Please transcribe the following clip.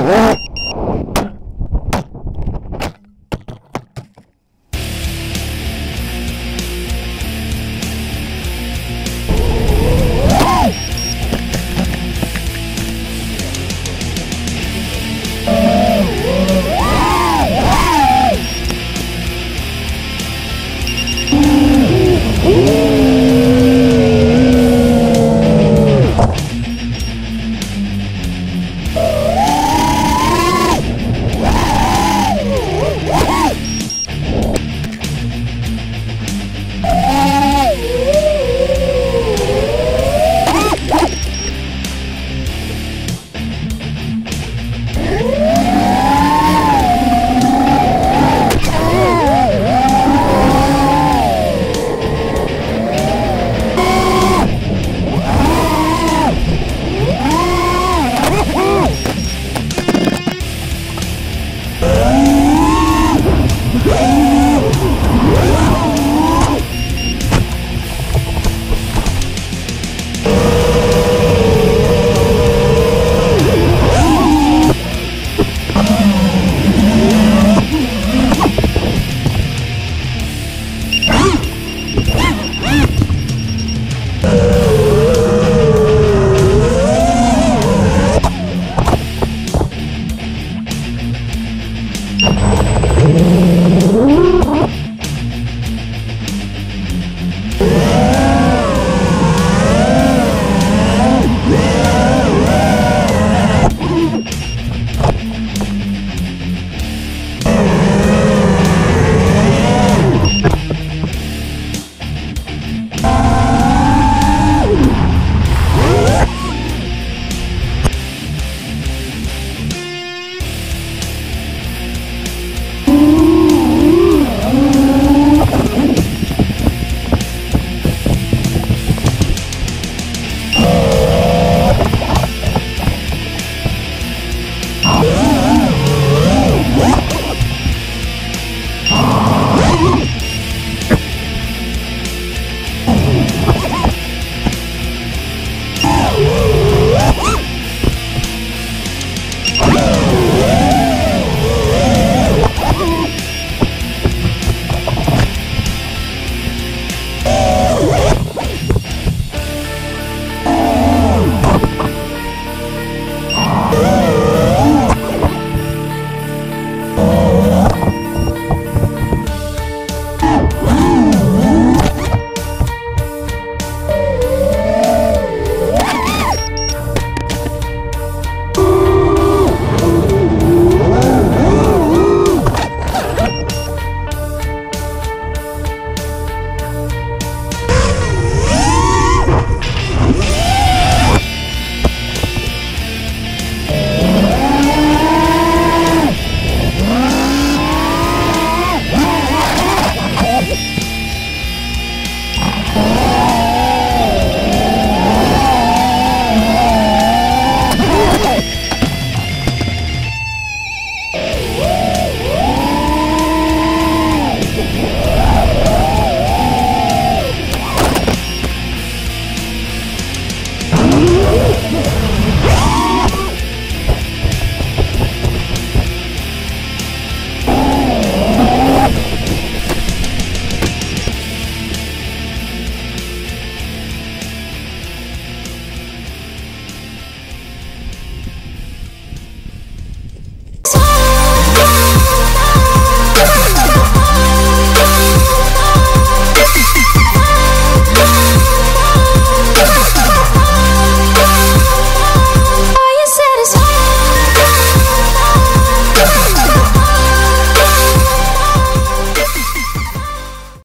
Oh,